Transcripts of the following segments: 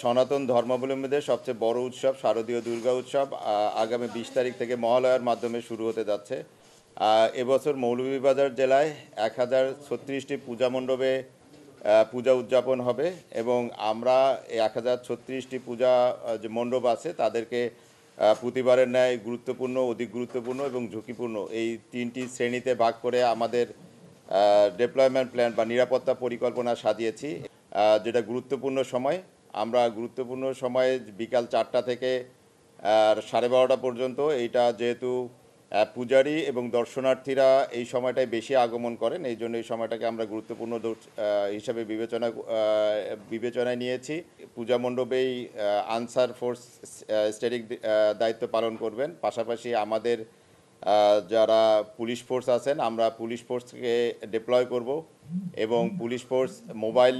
সনাতন ধর্মাবলম্বীদের সবচেয়ে বড় উৎসব, শারদীয় দুর্গা উৎসব আগামী বিশ তারিখ থেকে মহালয়ার মাধ্যমে শুরু হতে যাচ্ছে। এবছর মৌলভীবাজার জেলায় এক হাজার ছত্রিশটি পূজা মণ্ডপে পূজা উদযাপন হবে এবং আমরা এক হাজার ছত্রিশটি পূজা যে মণ্ডপ আছে তাদেরকে প্রতিবারের ন্যায় গুরুত্বপূর্ণ, অধিক গুরুত্বপূর্ণ এবং ঝুঁকিপূর্ণ এই তিনটি শ্রেণীতে ভাগ করে আমাদের ডেপ্লয়মেন্ট প্ল্যান বা নিরাপত্তা পরিকল্পনা সাজিয়েছি যেটা গুরুত্বপূর্ণ সময়। আমরা গুরুত্বপূর্ণ সময়ে বিকাল চারটা থেকে সাড়ে বারোটা পর্যন্ত এইটা যেহেতু পূজারী এবং দর্শনার্থীরা এই সময়টায় বেশি আগমন করেন, এই জন্য এই সময়টাকে আমরা গুরুত্বপূর্ণ হিসাবে বিবেচনা বিবেচনায় নিয়েছি। পূজা মণ্ডপেই আনসার ফোর্স স্টেটিক দায়িত্ব পালন করবেন। পাশাপাশি আমাদের যারা পুলিশ ফোর্স আছেন, আমরা পুলিশ ফোর্সকে ডিপ্লয় করব এবং police force mobile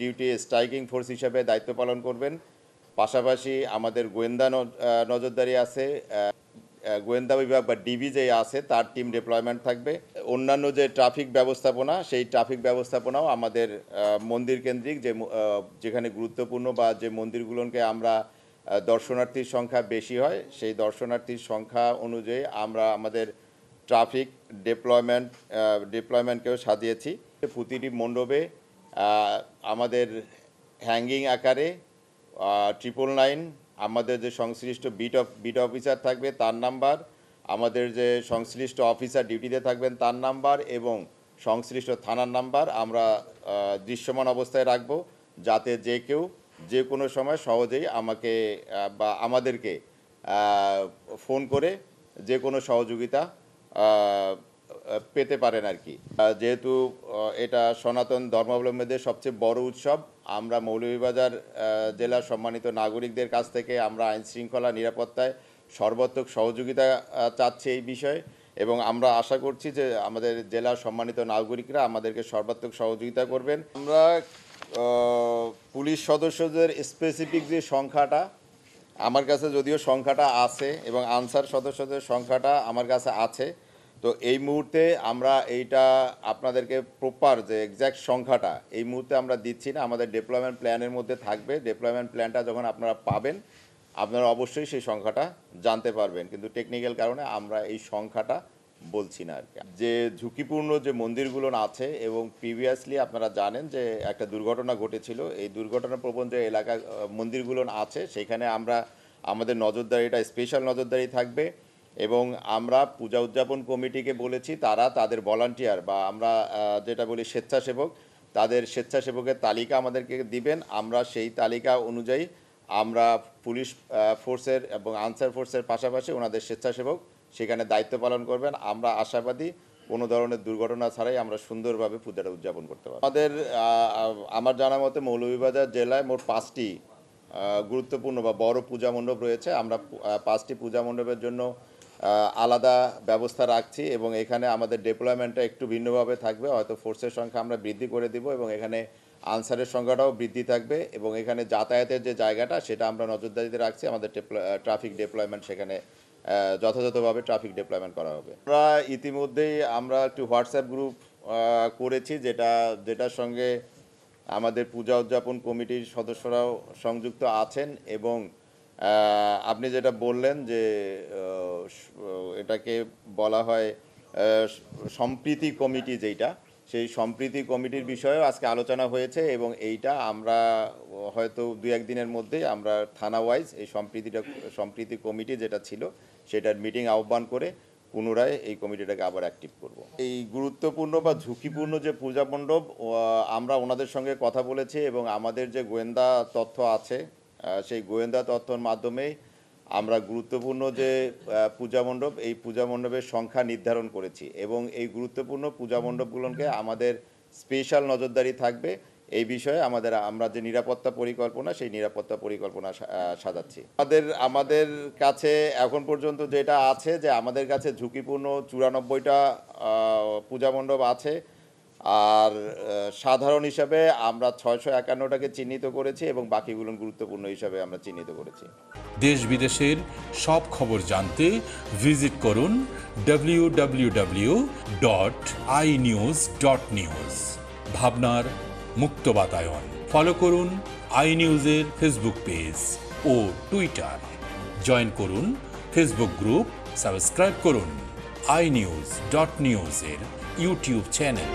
duty striking force হিসেবে দায়িত্ব পালন করবেন। পাশাপাশি আমাদের গোয়েন্দা নজরদারি আছে গোয়েন্দা বিভাগ বা ডিবি যে আছে, তার টিম ডিপ্লয়মেন্ট থাকবে। অন্যান্য যে ট্রাফিক ব্যবস্থাপনা, সেই ট্রাফিক ব্যবস্থাপনাও আমাদের মন্দির কেন্দ্রিক যে যেখানে গুরুত্বপূর্ণ বা যে মন্দিরগুলোকে আমরা দর্শনার্থীর সংখ্যা বেশি হয়, সেই দর্শনার্থীর সংখ্যা অনুযায়ী আমরা আমাদের ট্রাফিক ডিপ্লয়মেন্ট ডিপ্লয়মেন্টকেও সাজিয়েছি। প্রতিটি মণ্ডপে আমাদের হ্যাঙ্গিং আকারে ট্রিপল নাইন আমাদের যে সংশ্লিষ্ট বিট অফ বিট অফিসার থাকবে তার নাম্বার আমাদের যে সংশ্লিষ্ট অফিসার ডিউটিতে থাকবেন তার নাম্বার এবং সংশ্লিষ্ট থানার নাম্বার আমরা দৃশ্যমান অবস্থায় রাখব যাতে যে কেউ যে কোনো সময় সহজেই আমাকে বা আমাদেরকে ফোন করে যে কোনো সহযোগিতা পেতে পারেন আর কি। যেহেতু এটা সনাতন ধর্মাবলম্বীদের সবচেয়ে বড় উৎসব, আমরা মৌলভীবাজার জেলার সম্মানিত নাগরিকদের কাছ থেকে আমরা আইন শৃঙ্খলা নিরাপত্তায় সর্বাত্মক সহযোগিতা চাচ্ছি এই বিষয়ে। এবং আমরা আশা করছি যে আমাদের জেলার সম্মানিত নাগরিকরা আমাদেরকে সর্বাত্মক সহযোগিতা করবেন। আমরা পুলিশ সদস্যদের স্পেসিফিক যে সংখ্যাটা, আমার কাছে যদিও সংখ্যাটা আছে এবং আনসার সদস্যদের সংখ্যাটা আমার কাছে আছে তো এই মুহূর্তে আমরা এইটা আপনাদেরকে প্রপার যে এক্স্যাক্ট সংখ্যাটা, এই মুহূর্তে আমরা দিচ্ছি না, আমাদের ডেপ্লয়মেন্ট প্ল্যানের মধ্যে থাকবে। ডেপ্লয়মেন্ট প্ল্যানটা যখন আপনারা পাবেন, আপনারা অবশ্যই সেই সংখ্যাটা জানতে পারবেন। কিন্তু টেকনিক্যাল কারণে আমরা এই সংখ্যাটা বলছি না আর কি। যে ঝুঁকিপূর্ণ যে মন্দিরগুলো আছে এবং প্রিভিয়াসলি আপনারা জানেন যে একটা দুর্ঘটনা ঘটেছিল, এই দুর্ঘটনা প্রবণ যে এলাকা, মন্দিরগুলো আছে, সেখানে আমরা, আমাদের নজরদারিটা স্পেশাল নজরদারি থাকবে। এবং আমরা পূজা উদযাপন কমিটিকে বলেছি, তারা তাদের ভলান্টিয়ার বা আমরা যেটা বলি স্বেচ্ছাসেবক, তাদের স্বেচ্ছাসেবকের তালিকা আমাদেরকে দিবেন। আমরা সেই তালিকা অনুযায়ী আমরা পুলিশ ফোর্সের এবং আনসার ফোর্সের পাশাপাশি ওনাদের স্বেচ্ছাসেবক সেখানে দায়িত্ব পালন করবেন। আমরা আশাবাদী কোনো ধরনের দুর্ঘটনা ছাড়াই আমরা সুন্দরভাবে পূজাটা উদযাপন করতে পারব। আমাদের আমার জানা মতে মৌলভীবাজার জেলায় মোট পাঁচটি গুরুত্বপূর্ণ বা বড় পূজা মণ্ডপ রয়েছে। আমরা পাঁচটি পূজা মণ্ডপের জন্য আলাদা ব্যবস্থা রাখছি এবং এখানে আমাদের ডেপ্লয়মেন্টটা একটু ভিন্নভাবে থাকবে। হয়তো ফোর্সের সংখ্যা আমরা বৃদ্ধি করে দিব এবং এখানে আনসারের সংখ্যাটাও বৃদ্ধি থাকবে এবং এখানে যাতায়াতের যে জায়গাটা, সেটা আমরা নজরদারিতে রাখছি। আমাদের ট্রাফিক ডেপ্লয়মেন্ট সেখানে যথাযথভাবে ট্রাফিক ডেপ্লয়মেন্ট করা হবে। আমরা ইতিমধ্যেই আমরা একটি হোয়াটসঅ্যাপ গ্রুপ করেছি যেটা, যেটার সঙ্গে আমাদের পূজা উদযাপন কমিটির সদস্যরাও সংযুক্ত আছেন এবং আপনি যেটা বললেন যে এটাকে বলা হয় সম্প্রীতি কমিটি যেটা সেই সম্প্রীতি কমিটির বিষয়েও আজকে আলোচনা হয়েছে এবং এইটা আমরা, হয়তো দু একদিনের মধ্যেই আমরা থানা ওয়াইজ এই সম্প্রীতিটা, সম্প্রীতি কমিটি যেটা ছিল, সেটার মিটিং আহ্বান করে পুনরায় এই কমিটিটাকে আবার অ্যাক্টিভ করব। এই গুরুত্বপূর্ণ বা ঝুঁকিপূর্ণ যে পূজা মণ্ডপ আমরা ওনাদের সঙ্গে কথা বলেছি এবং আমাদের যে গোয়েন্দা তথ্য আছে সেই গোয়েন্দা তথ্যর মাধ্যমেই আমরা গুরুত্বপূর্ণ যে পূজা মণ্ডপ, এই পূজা মণ্ডপের সংখ্যা নির্ধারণ করেছি এবং এই গুরুত্বপূর্ণ পূজা মণ্ডপগুলোকে আমাদের স্পেশাল নজরদারি থাকবে। এই বিষয়ে আমাদের, আমরা যে নিরাপত্তা পরিকল্পনা, সেই নিরাপত্তা পরিকল্পনা সাজাচ্ছি। আমাদের আমাদের কাছে এখন পর্যন্ত যেটা আছে যে, আমাদের কাছে ঝুঁকিপূর্ণ চুরানব্বইটা পূজা মণ্ডপ আছে। আর সাধারণ হিসাবে আমরা ছয়শো একান্নটাকে চিহ্নিত করেছি এবং বাকিগুলো গুরুত্বপূর্ণ হিসাবে আমরা চিহ্নিত করেছি। দেশ বিদেশের সব খবর জানতে ভিজিট করুন www.inews.news dot I news dot news ভাবনার মুক্ত বাতায়ন। ফলো করুন আই নিউজের ফেসবুক পেজ ও টুইটার। জয়েন করুন ফেসবুক গ্রুপ, সাবস্ক্রাইব করুন আই নিউজ ডট নিউজের ইউটিউব চ্যানেল।